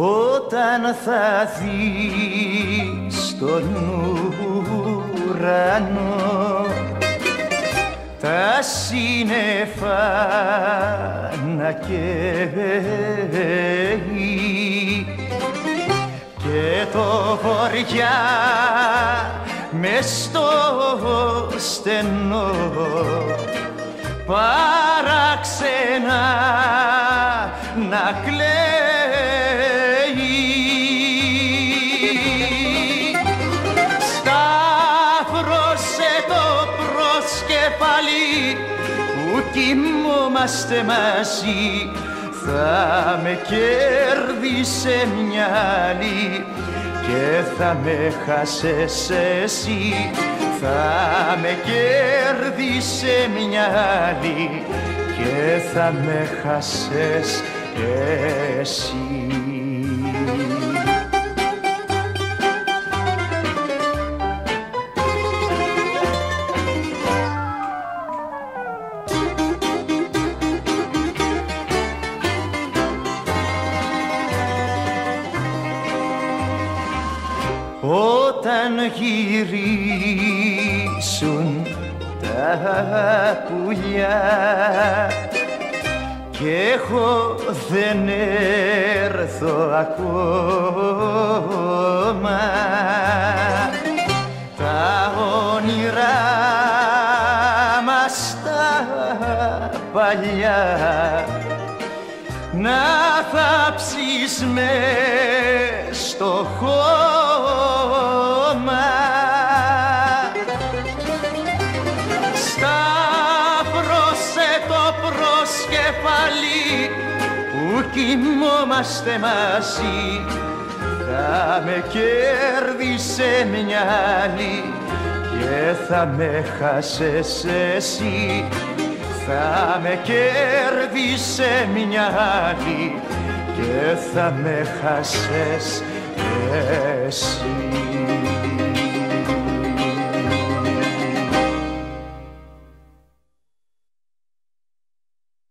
όταν θα δεις τον ουρανό τα σύννεφα να καίει και το βοριά μες στο στενό. Παράξενα να κλαίει προσκεφαλί που κοιμόμαστε μαζί θα με κέρδισε μια άλλη και θα με χάσες εσύ θα με κέρδισε μια άλλη και θα με χάσες εσύ. Όταν γυρίσουν τα πουλιά. Και εγώ δεν έρθω ακόμα. Τα όνειρά μας τα παλιά να θάψεις με προσκεφαλί που κοιμόμαστε μαζί. Θα με κέρδισε μια άλλη και θα με χάσες εσύ. Θα με κέρδισε μια άλλη και θα με χάσες εσύ